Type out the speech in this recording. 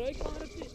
euch gegangen